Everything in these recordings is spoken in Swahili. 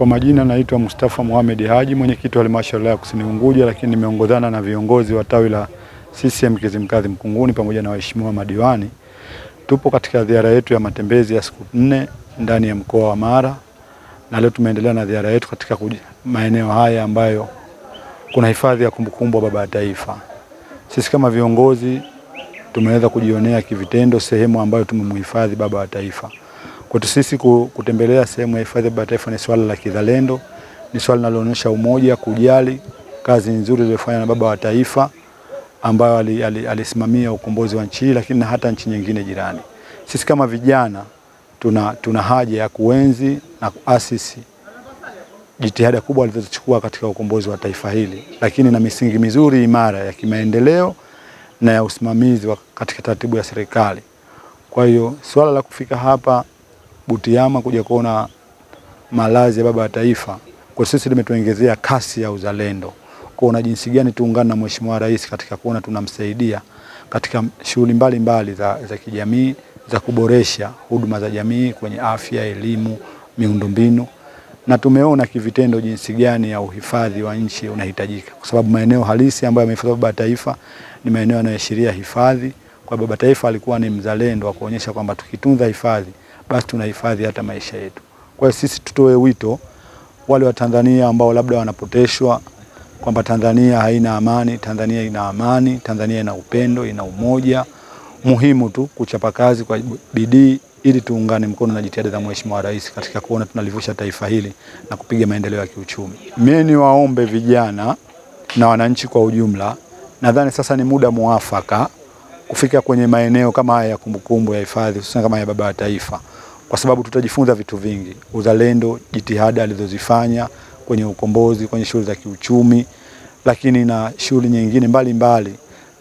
Kwa majina naitwa Mustafa Mohamed Haji, mwenyekiti wa halmashauri ya Kusini Unguja, lakini nimeongozana na viongozi wa tawi la CCM Kizimkazi Mkunguni pamoja na waheshimiwa madiwani. Tupo katika ziara yetu ya matembezi ya siku nne ndani ya mkoa wa Mara, na leo tumeendelea na ziara yetu katika maeneo haya ambayo kuna hifadhi ya kumbukumbu wa baba ya taifa. Sisi kama viongozi tumeweza kujionea kivitendo sehemu ambayo tumemhifadhi baba wa taifa. Kwetu sisi kutembelea sehemu ya hifadhi ya taifa ni swala la kizalendo, ni swala linaloonyesha umoja, kujali kazi nzuri iliyofanywa na baba wa taifa ambayo alisimamia ali, ali ukombozi wa nchi hii, lakini na hata nchi nyingine jirani. Sisi kama vijana tuna, tuna haja ya kuenzi na kuasisi jitihada kubwa alizochukua katika ukombozi wa taifa hili, lakini na misingi mizuri imara ya kimaendeleo na ya usimamizi wa katika taratibu ya serikali. Kwa hiyo swala la kufika hapa Butiama kuja kuona malazi ya baba wa taifa. Kwa sisi limetuongezea kasi ya uzalendo, kuona jinsi gani tuungane na Mheshimiwa Rais katika kuona tunamsaidia katika shughuli mbalimbali za, za kijamii za kuboresha huduma za jamii kwenye afya, elimu, miundombinu. Na tumeona kivitendo jinsi gani ya uhifadhi wa nchi unahitajika, kwa sababu maeneo halisi ambayo yamehifadhiwa baba taifa ni maeneo yanayoashiria hifadhi. Kwa baba taifa alikuwa ni mzalendo wa kuonyesha kwamba tukitunza hifadhi basi tunahifadhi hata maisha yetu. Kwa hiyo sisi tutoe wito wale wa Tanzania ambao labda wanapoteshwa kwamba Tanzania haina amani. Tanzania ina amani, Tanzania ina upendo, ina umoja. Muhimu tu kuchapa kazi kwa bidii ili tuungane mkono na jitihada za Mheshimiwa Rais katika kuona tunalivusha taifa hili na kupiga maendeleo ya kiuchumi. Mimi ni waombe vijana na wananchi kwa ujumla, nadhani sasa ni muda muafaka kufika kwenye maeneo kama haya ya kumbukumbu ya hifadhi, hususan kama ya baba wa taifa, kwa sababu tutajifunza vitu vingi: uzalendo, jitihada alizozifanya kwenye ukombozi, kwenye shughuli za kiuchumi, lakini na shughuli nyingine mbalimbali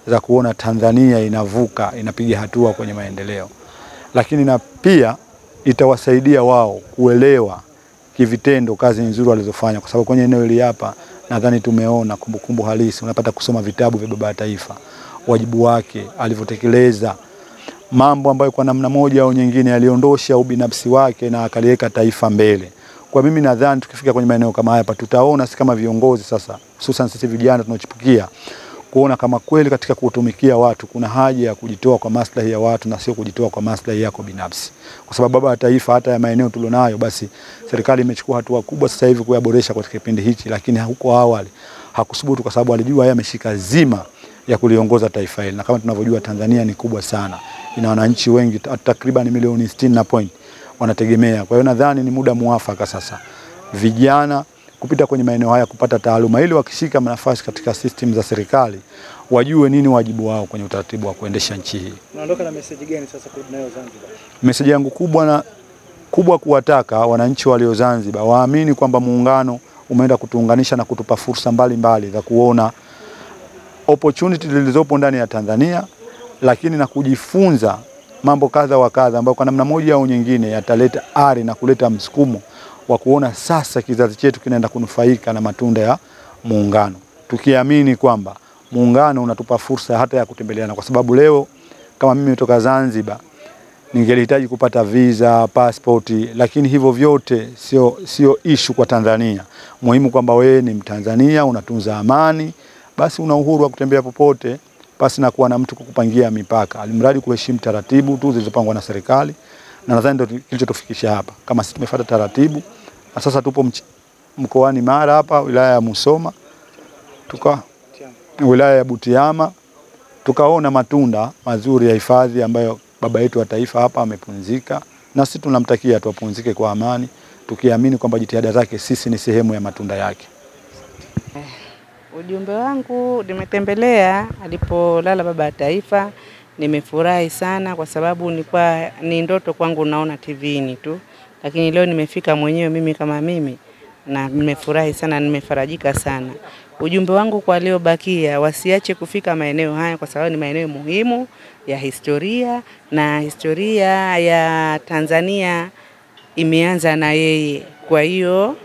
za kuona Tanzania inavuka, inapiga hatua kwenye maendeleo lakini na pia itawasaidia wao kuelewa kivitendo kazi nzuri walizofanya, kwa sababu kwenye eneo hili hapa nadhani tumeona kumbukumbu halisi. Unapata kusoma vitabu vya baba ya taifa, wajibu wake, alivyotekeleza mambo ambayo kwa namna moja au nyingine aliondosha ubinafsi wake na akaliweka taifa mbele. Kwa mimi nadhani tukifika kwenye maeneo kama haya tutaona sisi kama viongozi sasa, hususan sisi vijana tunaochipukia kuona kama kweli katika kutumikia watu kuna haja ya kujitoa kwa maslahi ya watu na sio kujitoa kwa maslahi yako binafsi, kwa sababu baba ya taifa hata ya maeneo tulionayo, basi serikali imechukua hatua kubwa sasa hivi kuyaboresha katika kipindi hichi, lakini huko awali hakusubutu, kwa sababu alijua yeye ameshika zima ya kuliongoza taifa hili, na kama tunavyojua Tanzania ni kubwa sana, ina wananchi wengi takriban milioni 60 na point wanategemea. Kwa hiyo nadhani ni muda muafaka sasa vijana kupita kwenye maeneo haya kupata taaluma ili wakishika nafasi katika system za serikali wajue nini wajibu wao kwenye utaratibu wa kuendesha nchi hii. Unaondoka na message gani sasa kwa nayo Zanzibar? Message yangu kubwa na kubwa kuwataka wananchi walio Zanzibar waamini kwamba muungano umeenda kutuunganisha na kutupa fursa mbalimbali za kuona opportunity zilizopo ndani ya Tanzania, lakini na kujifunza mambo kadha wa kadha ambayo kwa namna moja au nyingine yataleta ari na kuleta msukumo wa kuona sasa kizazi chetu kinaenda kunufaika na matunda ya muungano, tukiamini kwamba muungano unatupa fursa hata ya kutembeleana, kwa sababu leo kama mimi kutoka Zanzibar ningelihitaji kupata visa, pasipoti, lakini hivyo vyote sio sio ishu kwa Tanzania. Muhimu kwamba wewe ni Mtanzania, unatunza amani, basi una uhuru wa kutembea popote pasi na kuwa na mtu kukupangia mipaka, alimradi kuheshimu taratibu tu zilizopangwa na serikali, na nadhani ndio kilichotufikisha hapa. Kama sisi tumefuata taratibu na sasa tupo mkoani Mara hapa wilaya ya Musoma tuka wilaya ya Butiama tukaona matunda mazuri ya hifadhi ambayo baba yetu wa taifa hapa amepunzika, na sisi tunamtakia tu apumzike kwa amani, tukiamini kwamba jitihada zake sisi ni sehemu ya matunda yake. Ujumbe wangu, nimetembelea alipolala baba ya taifa, nimefurahi sana kwa sababu nilikuwa ni ndoto kwangu naona TVini tu lakini leo nimefika mwenyewe mimi kama mimi na nimefurahi sana, nimefarajika sana. Ujumbe wangu kwa waliobakia, wasiache kufika maeneo haya kwa sababu ni maeneo muhimu ya historia na historia ya Tanzania imeanza na yeye. Kwa hiyo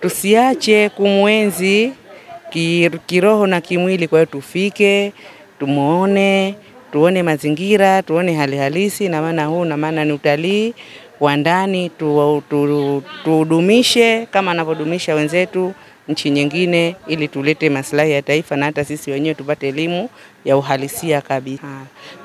tusiache kumwenzi kiroho na kimwili. Kwa hiyo tufike, tumuone, tuone mazingira, tuone hali halisi, na maana huu na maana ni utalii wa ndani tu- tu- tuudumishe kama anavyodumisha wenzetu nchi nyingine, ili tulete maslahi ya taifa na hata sisi wenyewe tupate elimu ya uhalisia kabisa.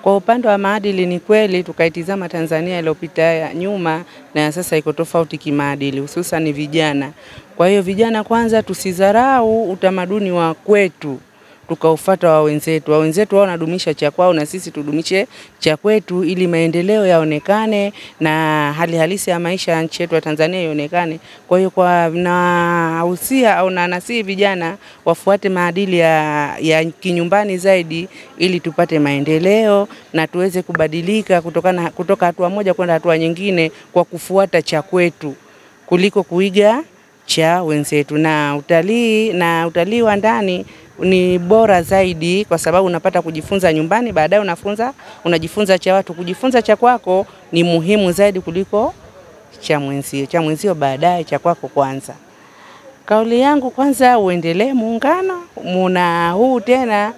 Kwa upande wa maadili, ni kweli tukaitizama Tanzania iliyopita ya nyuma na ya sasa iko tofauti kimaadili, hususan vijana. Kwa hiyo vijana, kwanza tusidharau utamaduni wa kwetu tukaufata wa wenzetu. Wa wenzetu wao wanadumisha cha kwao na sisi tudumishe cha kwetu, ili maendeleo yaonekane na hali halisi ya maisha ya nchi yetu ya Tanzania ionekane. Kwa hiyo kwa nahusia au na nasihi vijana wafuate maadili ya, ya kinyumbani zaidi, ili tupate maendeleo na tuweze kubadilika kutokana kutoka hatua moja kwenda hatua nyingine kwa kufuata cha kwetu kuliko kuiga cha wenzetu. Na utalii na utalii wa ndani ni bora zaidi kwa sababu unapata kujifunza nyumbani, baadaye unafunza unajifunza cha watu. Kujifunza cha kwako ni muhimu zaidi kuliko cha mwenzio. Cha mwenzio baadaye, cha kwako kwanza. Kauli yangu kwanza, uendelee muungano muna huu tena,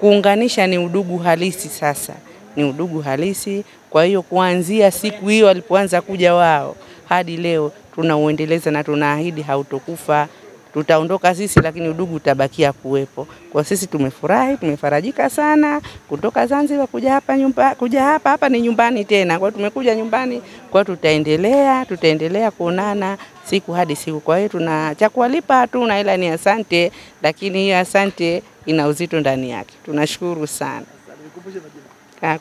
kuunganisha ni udugu halisi. Sasa ni udugu halisi. Kwa hiyo kuanzia siku hiyo walipoanza kuja wao hadi leo tunauendeleza na tunaahidi hautokufa. Tutaondoka sisi, lakini udugu utabakia kuwepo. Kwa sisi tumefurahi, tumefarajika sana kutoka Zanzibar kuja hapa nyumba, kuja hapa hapa ni nyumbani tena. Kwa tumekuja nyumbani, kwa tutaendelea tutaendelea kuonana siku hadi siku. Kwa hiyo tuna cha kuwalipa hatuna, ila ni asante, lakini hiyo asante ina uzito ndani yake. Tunashukuru sana.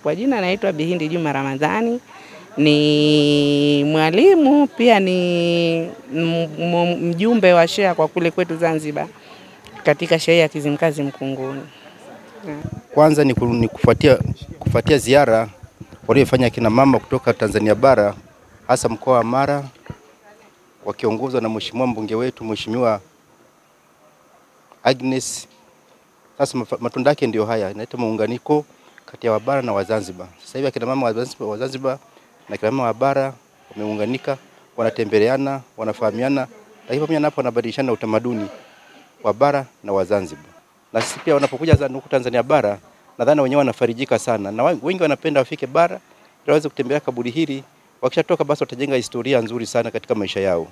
Kwa jina naitwa Bihindi Juma Ramadhani, ni mwalimu pia ni mjumbe wa shea kwa kule kwetu Zanzibar katika shea ya Kizimkazi Mkunguni. Kwanza ni, kufuatia, kufuatia ziara waliofanya kina mama kutoka Tanzania bara hasa mkoa wa Mara wakiongozwa na mheshimiwa mbunge wetu Mheshimiwa Agnes. Sasa matunda yake ndio haya, inaleta muunganiko kati ya wabara na Wazanzibar. Sasa hivi akina mama wa Zanzibar na kina mama wa bara wameunganika, wanatembeleana, wanafahamiana, lakini pamoja na wanabadilishana utamaduni wa bara na wa Zanzibar. Na sisi pia wanapokuja huku Tanzania bara, nadhani wenyewe wanafarijika sana, na wengi wanapenda wafike bara ili waweze kutembelea kaburi hili. Wakishatoka basi watajenga historia nzuri sana katika maisha yao.